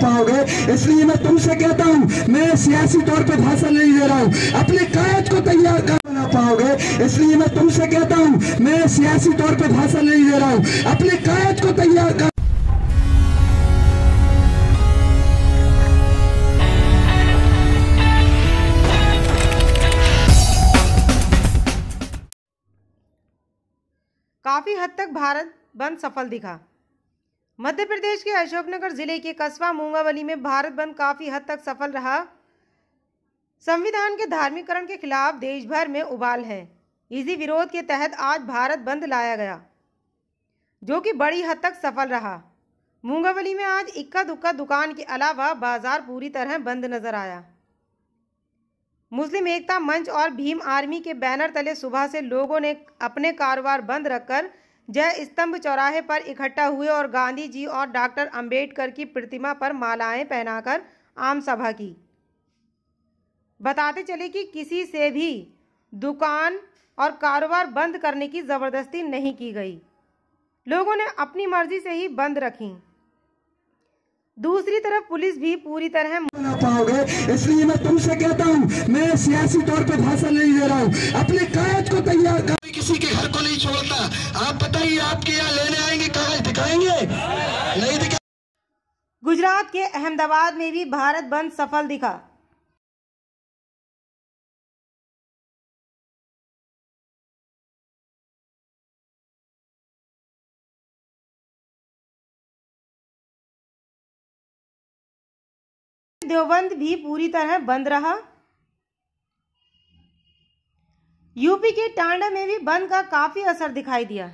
पाओगे इसलिए मैं तुमसे कहता हूँ, मैं सियासी तौर पे भाषण नहीं दे रहा हूँ, अपने कायद को तैयार कर बना पाओगे, इसलिए मैं तुमसे कहता हूँ, मैं सियासी तौर पे भाषण नहीं दे रहा हूँ, अपने कायद को तैयार कर काफ़ी हद तक भारत बंद सफल दिखा। मध्य प्रदेश के अशोकनगर ज़िले के कस्बा मूंगावली में भारत बंद काफ़ी हद तक सफल रहा। संविधान के धार्मिकरण के खिलाफ देश भर में उबाल है। इसी विरोध के तहत आज भारत बंद लाया गया, जो कि बड़ी हद तक सफल रहा। मूंगावली में आज इक्का दुक्का दुकान के अलावा बाज़ार पूरी तरह बंद नज़र आया। मुस्लिम एकता मंच और भीम आर्मी के बैनर तले सुबह से लोगों ने अपने कारोबार बंद रखकर जय स्तंभ चौराहे पर इकट्ठा हुए और गांधी जी और डॉक्टर अंबेडकर की प्रतिमा पर मालाएँ पहनाकर आम सभा की। बताते चले कि किसी से भी दुकान और कारोबार बंद करने की ज़बरदस्ती नहीं की गई। लोगों ने अपनी मर्ज़ी से ही बंद रखी। दूसरी तरफ़ पुलिस भी पूरी तरह पाओगे, इसलिए मैं तुमसे कहता हूँ, मैं सियासी तौर पर भाषण नहीं दे रहा हूँ। अपने किसी के घर को नहीं छोड़ता। आप बताइए, आपके यहाँ लेने आएँगे कागज़ दिखाएँगे? नहीं दिखा गुजरात के अहमदाबाद में भी भारत बंद सफल दिखा। देवबंद भी पूरी तरह बंद रहा। यूपी के टांडा में भी बंद का काफ़ी असर दिखाई दिया।